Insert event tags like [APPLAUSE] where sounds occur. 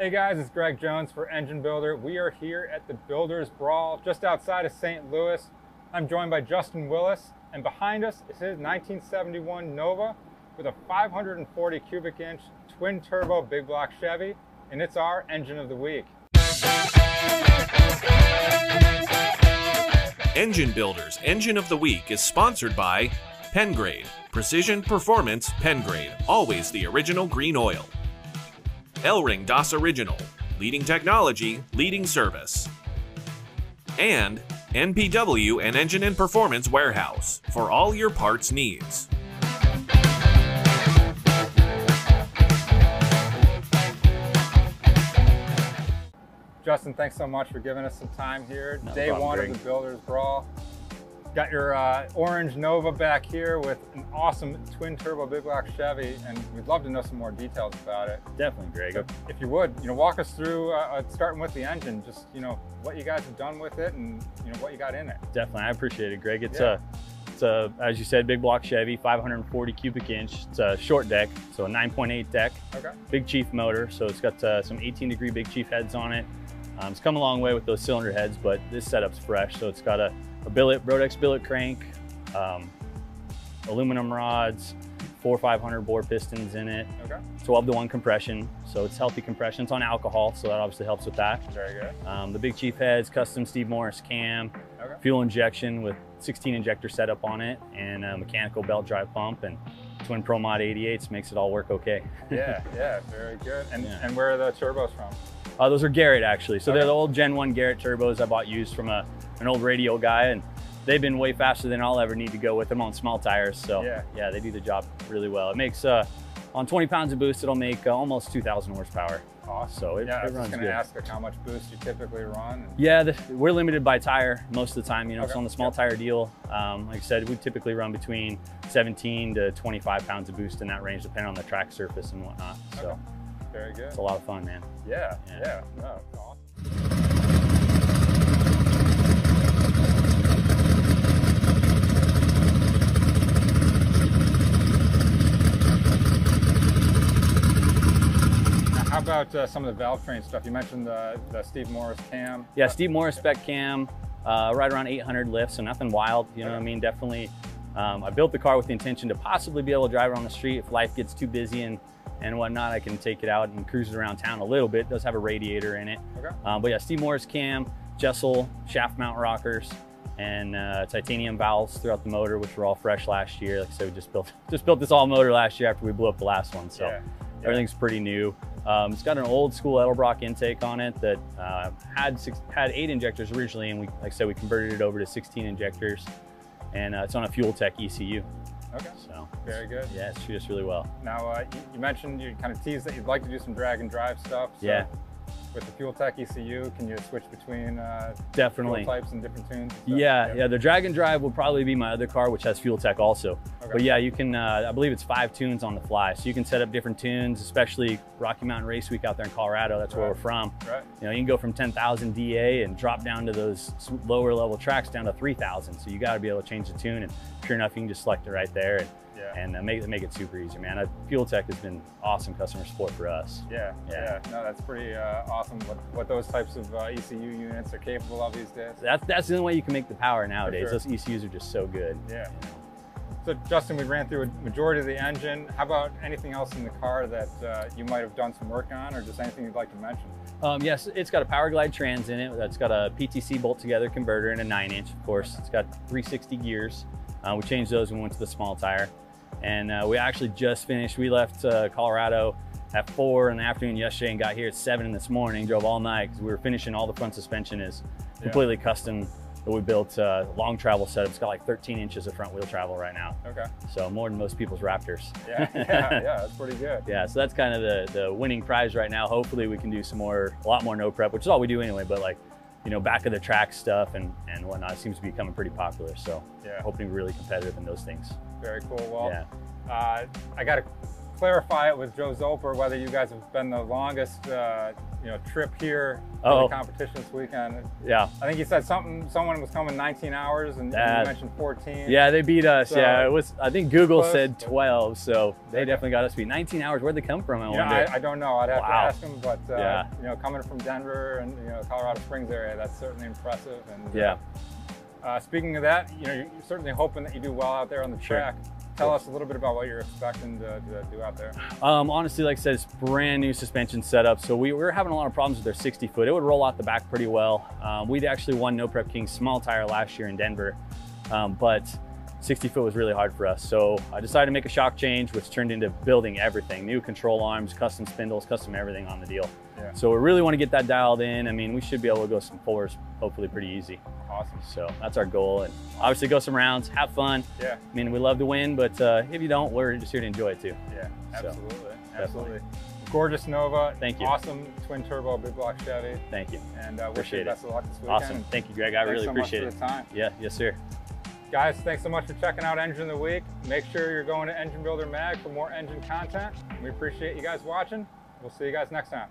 Hey guys, it's Greg Jones for Engine Builder. We are here at the Builders Brawl just outside of St. Louis. I'm joined by Justin Willis, and behind us is his 1971 Nova with a 540 cubic inch twin turbo big block Chevy, and it's our engine of the week. Engine Builders Engine of the Week is sponsored by PennGrade, Precision Performance PennGrade, always the original green oil. Elring Das Original, leading technology, leading service. And NPW and Engine and Performance Warehouse for all your parts needs. Justin, thanks so much for giving us some time here. No Day problem, one Greg. of the Builders Brawl. Got your uh, orange Nova back here with an awesome twin turbo big block Chevy, and we'd love to know some more details about it. Definitely, Greg. So if you would, you know, walk us through, uh, uh, starting with the engine, just, you know, what you guys have done with it and, you know, what you got in it. Definitely, I appreciate it, Greg. It's Yeah. a, it's a, as you said, big block Chevy, 540 cubic inch. It's a short deck, so a 9.8 deck, Okay. Big Chief motor. So it's got uh, some 18 degree Big Chief heads on it. Um, it's come a long way with those cylinder heads, but this setup's fresh. So it's got a, a billet, Brodex billet crank, um, aluminum rods, four 500 bore pistons in it, Okay. 12 to 1 compression. So it's healthy compression. It's on alcohol, so that obviously helps with that. Very good. Um, the Big Chief heads, custom Steve Morris cam, Okay. fuel injection with 16 injector setup on it, and a mechanical belt drive pump, and twin Pro Mod 88s makes it all work okay. Yeah, [LAUGHS] yeah, very good. And, Yeah. and where are the turbos from? Uh, those are Garrett actually. So Okay. they're the old Gen 1 Garrett turbos I bought used from a, an old radio guy, and they've been way faster than I'll ever need to go with them on small tires. So Yeah. yeah they do the job really well. It makes, uh, on 20 pounds of boost, it'll make uh, almost 2,000 horsepower. Awesome. So it, yeah, I was runs just going to good. ask like how much boost you typically run. Yeah, the, we're limited by tire most of the time. You know, it's Okay. on the small tire deal. Um, like I said, we typically run between 17 to 25 pounds of boost in that range, depending on the track surface and whatnot. So Okay. Very good. it's a lot of fun, man. Yeah, yeah. Yeah. No. Now, How about uh, some of the valve train stuff? You mentioned the, the Steve Morris cam. Yeah, Steve Morris spec cam, uh, right around 800 lifts, so nothing wild. You know what I mean? Definitely. Um, I built the car with the intention to possibly be able to drive it on the street if life gets too busy and and whatnot. I can take it out and cruise it around town a little bit. It does have a radiator in it. Okay. Um, but yeah, Steve Morris cam, Jesel shaft mount rockers, and uh, titanium valves throughout the motor, which were all fresh last year. Like I said, we just built [LAUGHS] just built this all motor last year after we blew up the last one. So Yeah, yeah. everything's pretty new. Um, it's got an old school Edelbrock intake on it that uh, had six, had eight injectors originally, and we like I said we converted it over to 16 injectors, and uh, it's on a FuelTech ECU. Okay. So Very good. yeah, it treats us really well. Now, uh, you, you mentioned you kind of teased that you'd like to do some drag and drive stuff. So Yeah. With the FuelTech ECU, can you switch between uh, Definitely. types and different tunes? and stuff? Yeah, yeah. The Dragon Drive will probably be my other car, which has FuelTech also. Okay. But yeah, you can. Uh, I believe it's five tunes on the fly, so you can set up different tunes, especially Rocky Mountain Race Week out there in Colorado. That's where we're from. Right. You know, you can go from 10,000 DA and drop down to those lower level tracks down to 3,000. So you got to be able to change the tune, and sure enough, you can just select it right there and, Yeah. and uh, make it make it super easy, man. Uh, FuelTech has been awesome customer support for us. Yeah, yeah, Yeah. No, that's pretty uh, awesome. What, what those types of uh, ECU units are capable of these days. That's that's the only way you can make the power nowadays. sure. Those ECUs are just so good. Yeah. So, Justin, we ran through a majority of the engine. How about anything else in the car that uh, you might have done some work on, or just anything you'd like to mention? Um, yes, it's got a Powerglide trans in it. That's got a PTC bolt together converter and a nine inch, of course. It's got 360 gears. Uh, we changed those when we went to the small tire. And uh, we actually just finished, we left uh, Colorado at four in the afternoon yesterday and got here at seven in this morning, drove all night because we were finishing all the front suspension is Yeah. completely custom that we built uh, long travel setup. It's got like 13 inches of front wheel travel right now. Okay. So more than most people's Raptors. Yeah, yeah, [LAUGHS] yeah. That's pretty good. Yeah, so that's kind of the, the winning prize right now. Hopefully we can do some more, a lot more no prep, which is all we do anyway, but like, you know, back of the track stuff and, and whatnot seems to be becoming pretty popular. So Yeah. hoping we're really competitive in those things. Very cool. Well, yeah. uh, I got a clarify it with Joe Zoper whether you guys have been the longest, uh, you know, trip here for the competition this weekend. Yeah. I think you said something. Someone was coming 19 hours, and, and Uh, you mentioned 14. Yeah, they beat us. So- yeah, it was. I think Google Close, said 12, so they Okay. definitely got us beat. 19 hours. Where'd they come from? I Yeah, wonder. I, I don't know. I'd have to ask them. but uh, Yeah. you know, coming from Denver and you know Colorado Springs area, that's certainly impressive. And yeah. Uh, speaking of that, you know, you're certainly hoping that you do well out there on the Sure. track. Tell us a little bit about what you're expecting to, to do out there. Um, honestly, like I said, it's brand new suspension setup. So we, we were having a lot of problems with their 60 foot. It would roll out the back pretty well. Um, we'd actually won No Prep King small tire last year in Denver, um, but 60 foot was really hard for us. So I decided to make a shock change, which turned into building everything, new control arms, custom spindles, custom everything on the deal. Yeah. So we really want to get that dialed in. I mean, we should be able to go some fours, hopefully pretty easy. Awesome. So that's our goal. And obviously go some rounds, have fun. Yeah, I mean, we love to win, but uh, if you don't, we're just here to enjoy it too. yeah, So, absolutely, definitely. absolutely. Gorgeous Nova. Thank you. Awesome twin turbo big block Chevy, Thank you. and uh, wish you Appreciate the it. best of luck this weekend. Awesome. Thank you, Greg. I Thanks really so appreciate much it. for the time. Yeah, yes, sir. Guys, thanks so much for checking out Engine of the Week. Make sure you're going to Engine Builder Mag for more engine content. We appreciate you guys watching. We'll see you guys next time.